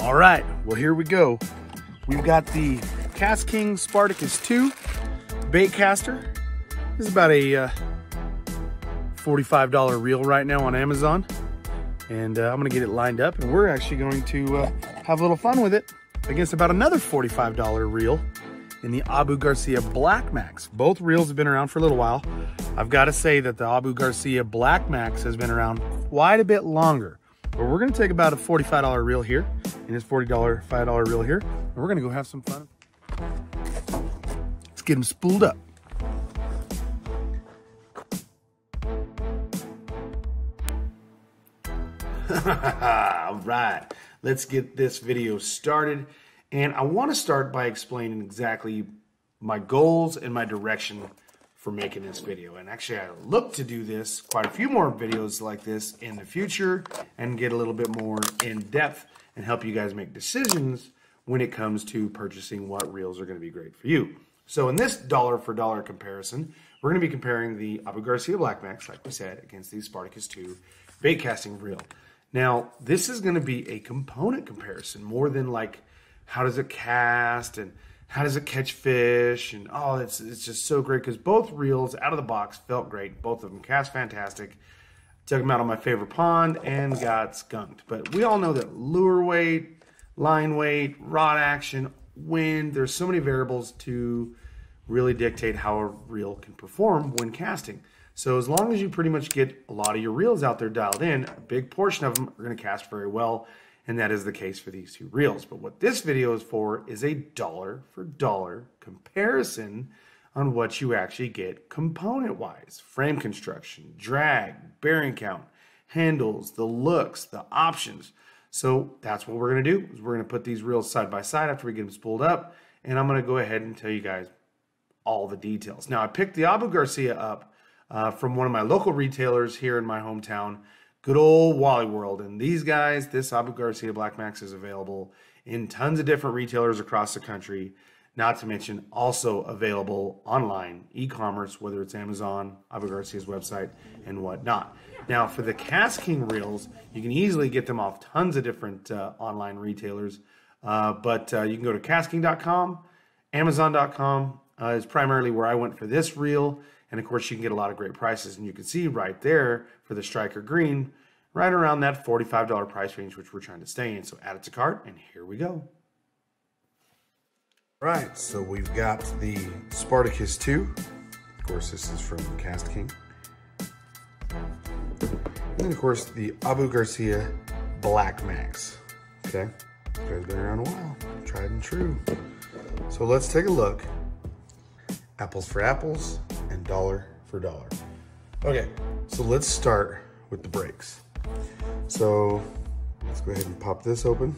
All right, well, here we go. We've got the KastKing Spartacus 2 bait caster. This is about a uh, $45 reel right now on Amazon. And uh, I'm gonna get it lined up and we're actually going to uh, have a little fun with it against about another $45 reel in the Abu Garcia Black Max. Both reels have been around for a little while. I've gotta say that the Abu Garcia Black Max has been around quite a bit longer. But we're gonna take about a $45 reel here and this $40, $5 reel here, and we're gonna go have some fun. Let's get them spooled up. All right, let's get this video started. And I want to start by explaining exactly my goals and my direction for making this video. And actually, I look to do this, quite a few more videos like this in the future and get a little bit more in depth and help you guys make decisions when it comes to purchasing what reels are going to be great for you. So in this dollar for dollar comparison, we're going to be comparing the Abu Garcia Black Max, like we said, against the Spartacus 2 bait casting reel. Now, this is going to be a component comparison more than like how does it cast and how does it catch fish? And oh it's it's just so great because both reels out of the box felt great. Both of them cast fantastic. Took them out on my favorite pond and got skunked. But we all know that lure weight line weight rod action wind there's so many variables to really dictate how a reel can perform when casting. So as long as you pretty much get a lot of your reels out there dialed in a big portion of them are going to cast very well and that is the case for these two reels. But what this video is for is a dollar for dollar comparison on what you actually get component wise frame construction, drag, bearing count, handles, the looks, the options. So that's what we're going to do is we're going to put these reels side by side after we get them spooled up and I'm going to go ahead and tell you guys all the details. Now I picked the Abu Garcia up uh, from one of my local retailers here in my hometown good old Wally World. And these guys, this Abu Garcia Black Max is available in tons of different retailers across the country. Not to mention also available online, e-commerce, whether it's Amazon, Abu Garcia's website, and whatnot. Now, for the KastKing reels, you can easily get them off tons of different uh, online retailers. Uh, but uh, you can go to KastKing.com, Amazon.com uh, is primarily where I went for this reel. And of course, you can get a lot of great prices. And you can see right there for the Striker Green, right around that $45 price range, which we're trying to stay in. So add it to cart, and here we go. Right, so we've got the Spartacus 2. Of course, this is from KastKing. And of course, the Abu Garcia Black Max. Okay, guys been around a while, tried and true. So let's take a look. Apples for apples, and dollar for dollar. Okay, so let's start with the brakes. So let's go ahead and pop this open.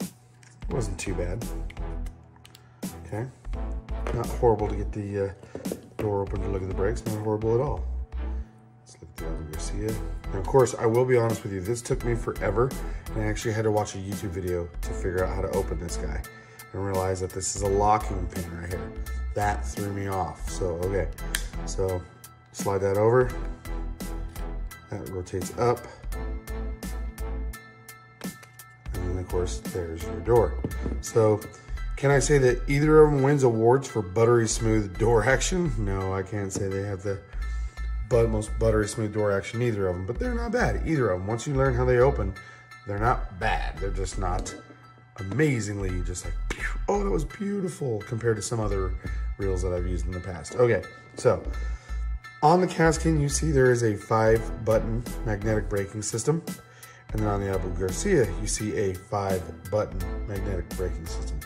It wasn't too bad. Okay, not horrible to get the uh, door open to look at the brakes, not horrible at all. Let's look at the Abu Garcia. And of course, I will be honest with you, this took me forever, and I actually had to watch a YouTube video to figure out how to open this guy and realize that this is a locking pin right here that threw me off. So, okay, so slide that over. That rotates up. And then of course, there's your door. So can I say that either of them wins awards for buttery smooth door action? No, I can't say they have the most buttery smooth door action, either of them, but they're not bad, either of them. Once you learn how they open, they're not bad. They're just not amazingly just like, oh, that was beautiful compared to some other reels that I've used in the past. Okay, so on the KastKing, you see there is a five button magnetic braking system. And then on the Abu Garcia, you see a five button magnetic braking system.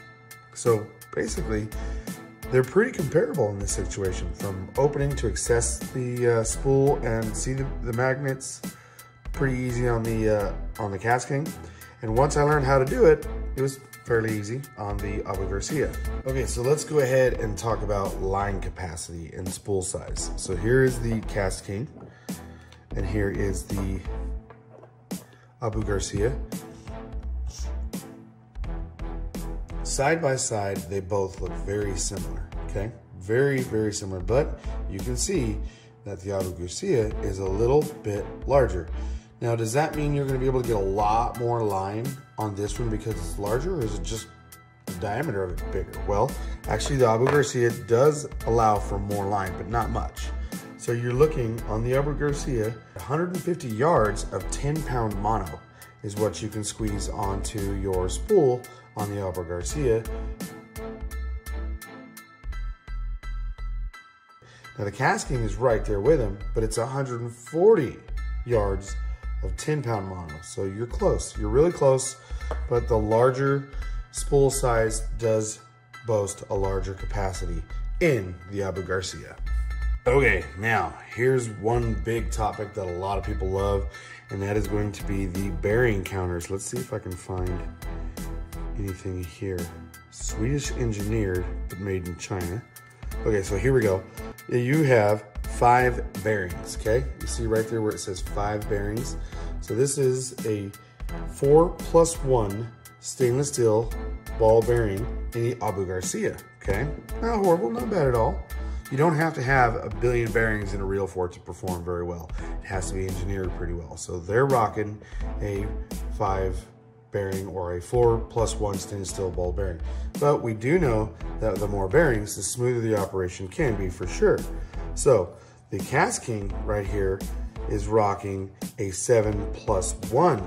So basically, they're pretty comparable in this situation from opening to access the uh, spool and see the, the, magnets pretty easy on the uh, on the KastKing And once I learned how to do it, it was fairly easy on the Abu Garcia. Okay, so let's go ahead and talk about line capacity and spool size. So here is the KastKing, and here is the Abu Garcia. Side by side, they both look very similar, okay? Very, very similar, but you can see that the Abu Garcia is a little bit larger. Now, does that mean you're going to be able to get a lot more line on this one because it's larger, or is it just the diameter of it bigger? Well, actually, the Abu Garcia does allow for more line, but not much. So you're looking on the Abu Garcia, 150 yards of 10 pound mono is what you can squeeze onto your spool on the Abu Garcia. Now the KastKing is right there with him, but it's 140 yards of 10 pound mono. So you're close, you're really close, but the larger spool size does boast a larger capacity in the Abu Garcia. Okay, now here's one big topic that a lot of people love, and that is going to be the bearing counters. Let's see if I can find anything here. Swedish engineered, but made in China. Okay, so here we go. You have five bearings, okay? You see right there where it says five bearings. So this is a four plus one stainless steel ball bearing in the Abu Garcia, okay? Not horrible, not bad at all. You don't have to have a billion bearings in a reel for it to perform very well. It has to be engineered pretty well. So they're rocking a five bearing or a four plus one stainless steel ball bearing. But we do know that the more bearings, the smoother the operation can be for sure. So the KastKing right here is rocking a seven plus one.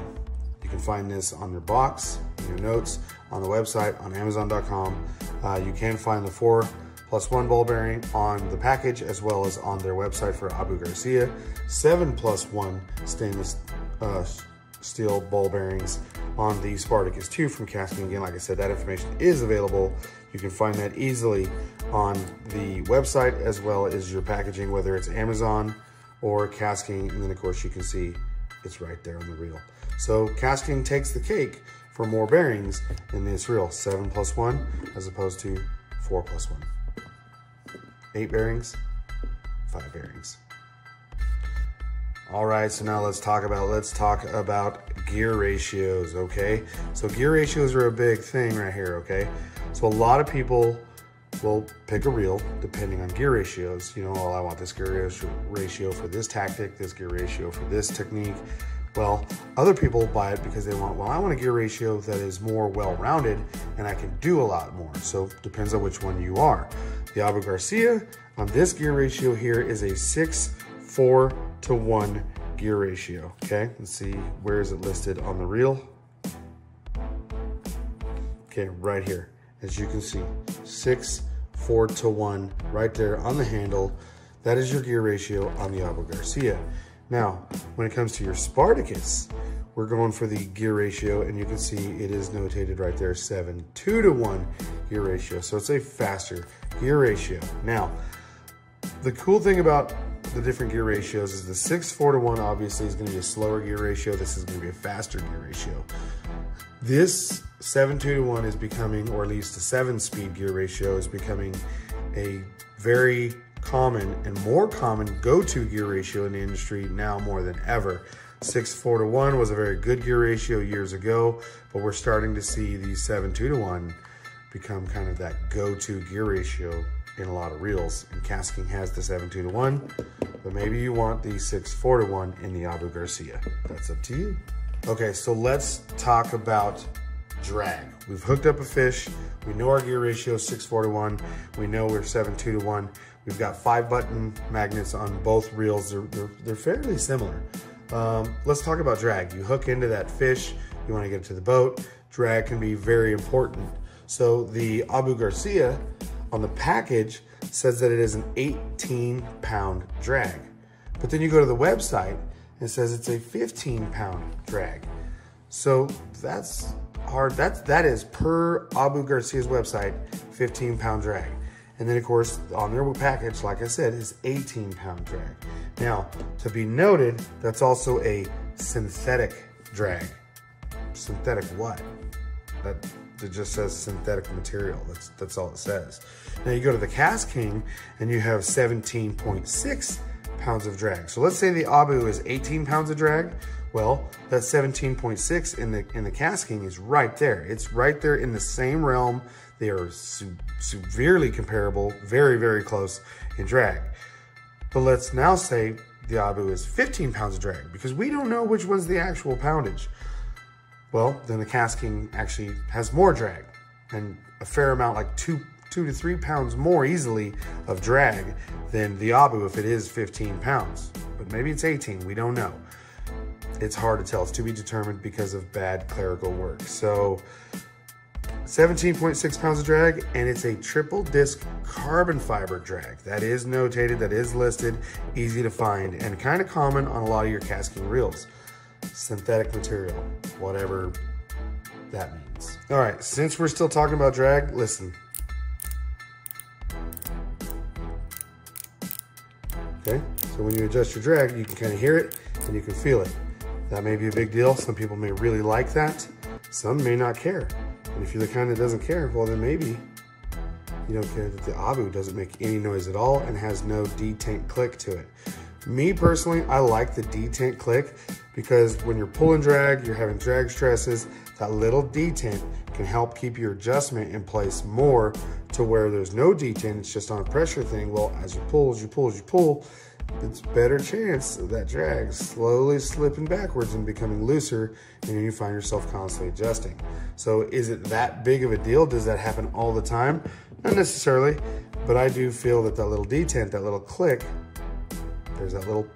You can find this on your box, in your notes, on the website, on Amazon.com. Uh, you can find the four plus one ball bearing on the package as well as on their website for Abu Garcia. Seven plus one stainless uh, steel ball bearings on the Spartacus 2 from KastKing. Again, like I said, that information is available. You can find that easily on the website as well as your packaging, whether it's Amazon or KastKing. And then, of course, you can see it's right there on the reel. So KastKing takes the cake for more bearings in this reel, 7 plus 1 as opposed to 4 plus 1. 8 bearings, 5 bearings. All right, so now let's talk about let's talk about gear ratios, okay? So gear ratios are a big thing right here, okay? So a lot of people will pick a reel depending on gear ratios. You know, oh, I want this gear ratio for this tactic, this gear ratio for this technique. Well, other people buy it because they want, well, I want a gear ratio that is more well-rounded and I can do a lot more. So depends on which one you are. The Abu Garcia on this gear ratio here is a six, four, to one gear ratio, okay? Let's see, where is it listed on the reel? Okay, right here. As you can see, six, four to one, right there on the handle. That is your gear ratio on the Abu Garcia. Now, when it comes to your Spartacus, we're going for the gear ratio and you can see it is notated right there, seven, two to one gear ratio. So it's a faster gear ratio. Now, the cool thing about the different gear ratios is the 6 4 to 1 obviously is going to be a slower gear ratio. This is going to be a faster gear ratio. This 7 2 to 1 is becoming, or at least the 7 speed gear ratio is becoming a very common and more common go-to gear ratio in the industry now more than ever. 6 4 to 1 was a very good gear ratio years ago, but we're starting to see the 7 2 to 1 become kind of that go-to gear ratio in a lot of reels. And KastKing has the 7 2 to 1, but maybe you want the 6 4 to 1 in the Abu Garcia. That's up to you. Okay, so let's talk about drag. We've hooked up a fish. We know our gear ratio is 6 4 to 1. We know we're 7 2 to 1. We've got five button magnets on both reels. They're, they're, they're fairly similar. Um, let's talk about drag. You hook into that fish, you want to get it to the boat. Drag can be very important. So the Abu Garcia on the package says that it is an 18 pound drag. But then you go to the website it says it's a 15 pound drag. So that's hard. That's, that is per Abu Garcia's website, 15 pound drag. And then of course on their package, like I said, is 18 pound drag. Now, to be noted, that's also a synthetic drag. Synthetic what? That it just says synthetic material. That's that's all it says. Now you go to the KastKing and you have 17.6 pounds of drag. So let's say the Abu is 18 pounds of drag. Well, that 17.6 in the in the KastKing is right there. It's right there in the same realm. They are severely comparable, very very close in drag. But let's now say the Abu is 15 pounds of drag because we don't know which one's the actual poundage. Well, then the KastKing actually has more drag and a fair amount, like two, two to three pounds more easily of drag than the Abu if it is 15 pounds. But maybe it's 18, we don't know. It's hard to tell, it's to be determined because of bad clerical work. So 17.6 pounds of drag, and it's a triple disc carbon fiber drag. That is notated, that is listed, easy to find, and kind of common on a lot of your KastKing reels. Synthetic material, whatever that means. All right, since we're still talking about drag, listen. Okay, so when you adjust your drag, you can kind of hear it and you can feel it. That may be a big deal. Some people may really like that. Some may not care. And if you're the kind that doesn't care, well then maybe you don't care that the Abu doesn't make any noise at all and has no detent click to it. Me personally, I like the detent click because when you're pulling drag, you're having drag stresses, that little detent can help keep your adjustment in place more to where there's no detent, it's just on a pressure thing. Well, as you pull, as you pull, as you pull, it's better chance that drag slowly slipping backwards and becoming looser and you find yourself constantly adjusting. So is it that big of a deal? Does that happen all the time? Not necessarily, but I do feel that that little detent, that little click, there's that little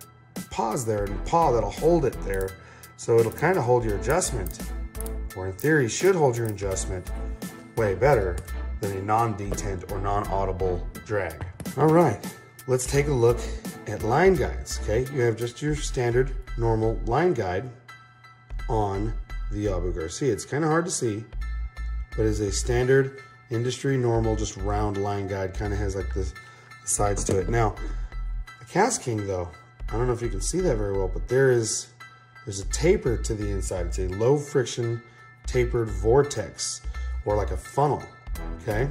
pause there and pawl that'll hold it there. So it'll kind of hold your adjustment, or in theory should hold your adjustment way better than a non-detent or non-audible drag. All right, let's take a look at line guides, okay? You have just your standard normal line guide on the Abu Garcia. It's kind of hard to see, but it's a standard industry normal, just round line guide, kind of has like the sides to it. Now, the KastKing though, I don't know if you can see that very well, but there is, there's a taper to the inside. It's a low friction tapered vortex or like a funnel, okay?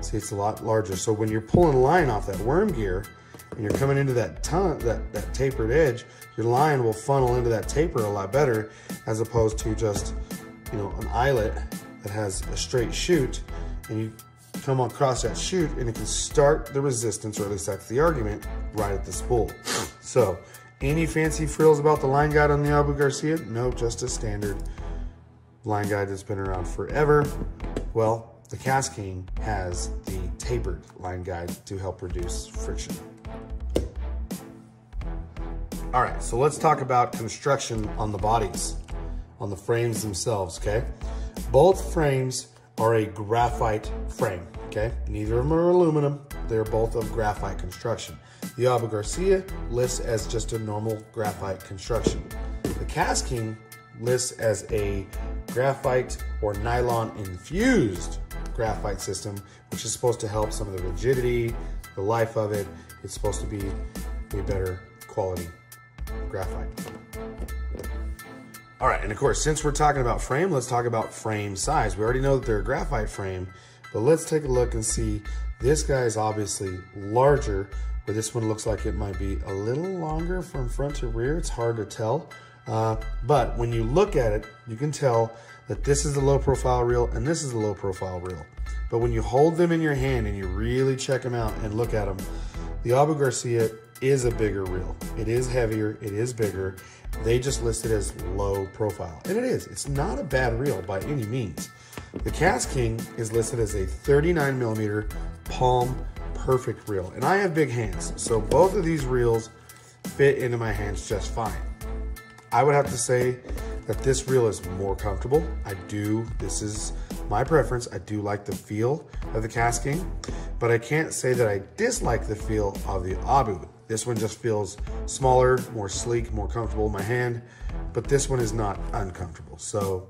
See, it's a lot larger. So when you're pulling line off that worm gear, and you're coming into that ton, that, that tapered edge, your line will funnel into that taper a lot better as opposed to just, you know, an eyelet that has a straight shoot and you come across that shoot and it can start the resistance, or at least that's the argument, right at the spool. So, any fancy frills about the line guide on the Abu Garcia? No, just a standard line guide that's been around forever. Well, the KastKing has the tapered line guide to help reduce friction. All right, so let's talk about construction on the bodies, on the frames themselves, okay? Both frames are a graphite frame, okay? Neither of them are aluminum. They're both of graphite construction. The Abu Garcia lists as just a normal graphite construction. The KastKing lists as a graphite or nylon infused graphite system, which is supposed to help some of the rigidity, the life of it. It's supposed to be a better quality graphite. All right, and of course, since we're talking about frame, let's talk about frame size. We already know that they're a graphite frame, but let's take a look and see. This guy is obviously larger, but this one looks like it might be a little longer from front to rear. It's hard to tell. Uh, but when you look at it, you can tell that this is a low profile reel and this is a low profile reel. But when you hold them in your hand and you really check them out and look at them, the Abu Garcia is a bigger reel. It is heavier, it is bigger. They just list it as low profile. And it is, it's not a bad reel by any means. The KastKing is listed as a 39 millimeter palm perfect reel. And I have big hands, so both of these reels fit into my hands just fine. I would have to say that this reel is more comfortable. I do, this is my preference. I do like the feel of the KastKing, but I can't say that I dislike the feel of the Abu. This one just feels smaller, more sleek, more comfortable in my hand, but this one is not uncomfortable. So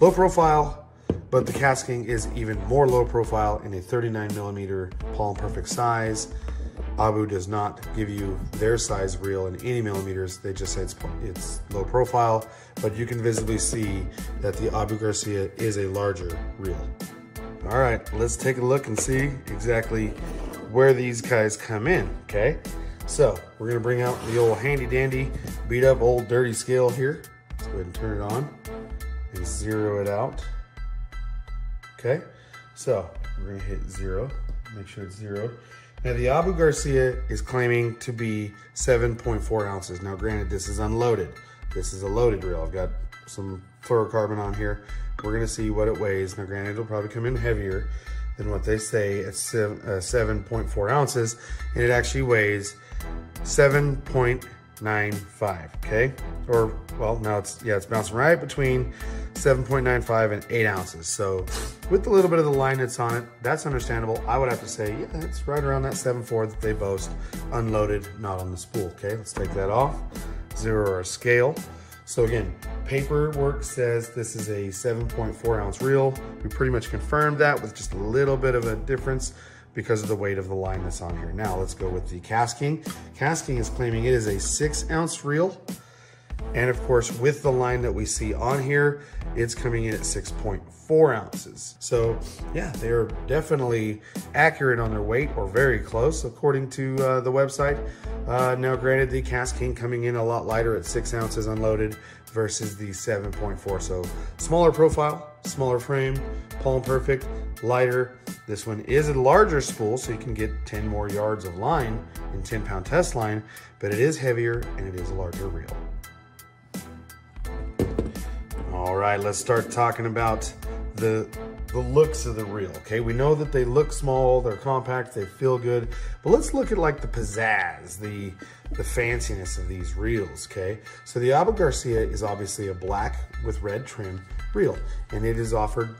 low profile, but the KastKing is even more low profile in a 39 millimeter palm perfect size. Abu does not give you their size reel in any millimeters. They just say it's, it's low profile, but you can visibly see that the Abu Garcia is a larger reel. All right, let's take a look and see exactly where these guys come in, okay? So we're gonna bring out the old handy dandy, beat up old dirty scale here. Let's go ahead and turn it on and zero it out. Okay, so we're gonna hit zero, make sure it's zero. Now the Abu Garcia is claiming to be 7.4 ounces. Now granted, this is unloaded. This is a loaded reel. I've got some fluorocarbon on here. We're gonna see what it weighs. Now granted, it'll probably come in heavier than what they say at 7.4 uh, ounces, and it actually weighs 7.95, okay? Or, well, now it's, yeah, it's bouncing right between 7.95 and 8 ounces. So with a little bit of the line that's on it, that's understandable. I would have to say, yeah, it's right around that 7.4 that they boast, unloaded, not on the spool, okay? Let's take that off. Zero a scale. So again, paperwork says this is a 7.4 ounce reel. We pretty much confirmed that with just a little bit of a difference because of the weight of the line that's on here. Now let's go with the KastKing. KastKing is claiming it is a six ounce reel. And of course, with the line that we see on here, it's coming in at 6.4 ounces. So yeah, they're definitely accurate on their weight or very close according to uh, the website. Uh, now granted, the KastKing coming in a lot lighter at six ounces unloaded versus the 7.4. So smaller profile, smaller frame, palm perfect, lighter. This one is a larger spool, so you can get 10 more yards of line in 10 pound test line, but it is heavier and it is a larger reel. All right, let's start talking about the the looks of the reel. Okay, we know that they look small, they're compact, they feel good, but let's look at like the pizzazz, the the fanciness of these reels. Okay, so the Abu Garcia is obviously a black with red trim reel, and it is offered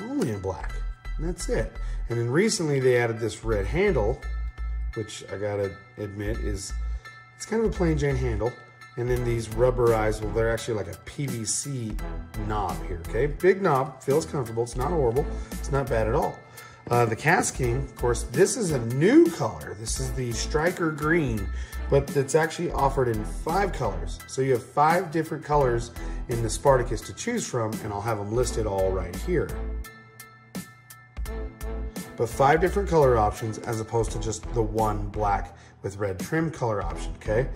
only in black. That's it. And then recently they added this red handle, which I gotta admit is it's kind of a plain Jane handle. And then these rubberized, well, they're actually like a PVC knob here, okay? Big knob, feels comfortable. It's not horrible. It's not bad at all. Uh, the KastKing, of course, this is a new color. This is the Striker Green, but it's actually offered in five colors. So you have five different colors in the Spartacus to choose from, and I'll have them listed all right here. But five different color options as opposed to just the one black with red trim color option, okay?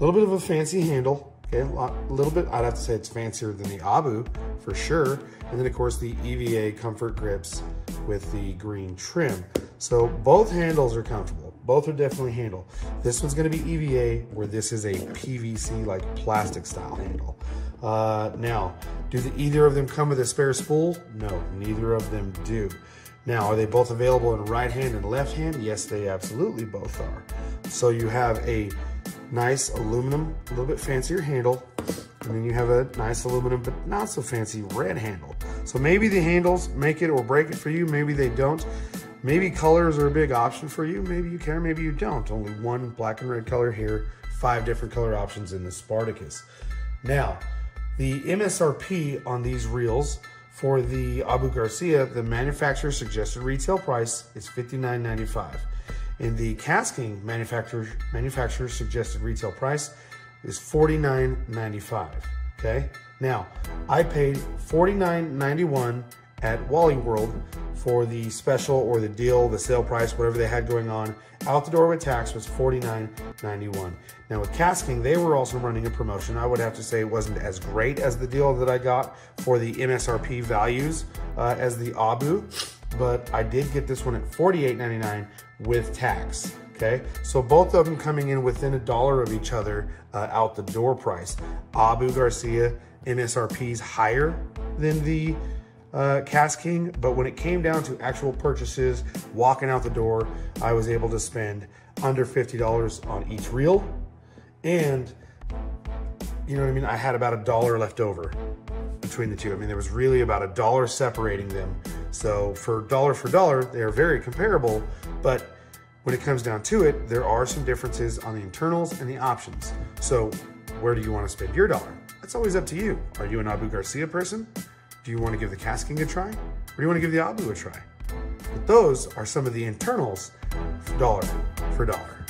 Little bit of a fancy handle, okay? A little bit, I'd have to say it's fancier than the Abu for sure. And then of course the EVA comfort grips with the green trim. So both handles are comfortable. Both are definitely handle. This one's gonna be EVA where this is a PVC like plastic style handle. Uh, now, do the, either of them come with a spare spool? No, neither of them do. Now, are they both available in right hand and left hand? Yes, they absolutely both are. So you have a nice aluminum, a little bit fancier handle. And then you have a nice aluminum, but not so fancy red handle. So maybe the handles make it or break it for you. Maybe they don't. Maybe colors are a big option for you. Maybe you care, maybe you don't. Only one black and red color here, five different color options in the Spartacus. Now, the MSRP on these reels for the Abu Garcia, the manufacturer suggested retail price is $59.95. And the KastKing manufacturer manufacturer suggested retail price is $49.95. Okay. Now, I paid $49.91 at Wally World for the special or the deal, the sale price, whatever they had going on. Out the door with tax was $49.91. Now with KastKing, they were also running a promotion. I would have to say it wasn't as great as the deal that I got for the MSRP values uh, as the Abu, but I did get this one at $48.99 with tax. Okay, so both of them coming in within a dollar of each other uh, out the door price. Abu Garcia MSRP is higher than the uh, KastKing, but when it came down to actual purchases, walking out the door, I was able to spend under $50 on each reel. And, you know what I mean? I had about a dollar left over between the two. I mean, there was really about a dollar separating them. So for dollar for dollar, they're very comparable, but when it comes down to it, there are some differences on the internals and the options. So where do you want to spend your dollar? That's always up to you. Are you an Abu Garcia person? Do you want to give the KastKing a try? Or do you want to give the Abu a try? But those are some of the internals dollar for dollar.